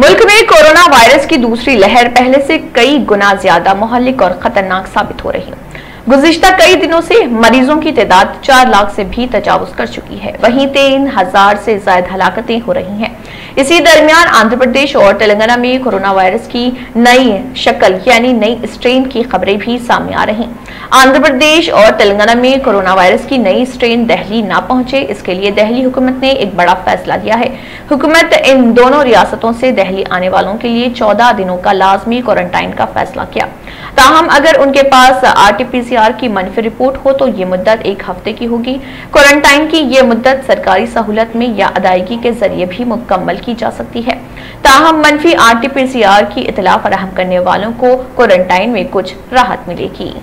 मुल्क में corona virus की दूसरी लहर पहले से कई गुना ज़्यादा मोहलिक और खतरनाक साबित हो रही है। गुजश्ता कई दिनों से मरीजों की तादाद चार लाख से भी तजावज कर चुकी है। वहीं तीन हज़ार से ज़्यादा हलाकतें हो रही हैं। इसी दरमियान आंध्र प्रदेश और तेलंगाना में कोरोना वायरस की नई शक्ल, यानी नई स्ट्रेन की खबरें भी सामने आ रही। आंध्र प्रदेश और तेलंगाना में कोरोना वायरस की नई स्ट्रेन दहली ना पहुँचे, इसके लिए दहली हुकूमत ने एक बड़ा फैसला लिया है। हुकूमत इन दोनों रियासतों से दहली आने वालों के लिए चौदह दिनों का लाजमी क्वारंटाइन का फैसला किया। ताहम अगर उनके पास आरटीपीसीआर की मनफी रिपोर्ट हो तो ये मुद्दत एक हफ़्ते की होगी। क्वारंटाइन की ये मुद्दत सरकारी सहूलत में या अदायगी के ज़रिए भी मुकम्मल की जा सकती है। ताहम मनफी आरटीपीसीआर की इतला फराहम करने वालों को क्वारंटाइन में कुछ राहत मिलेगी।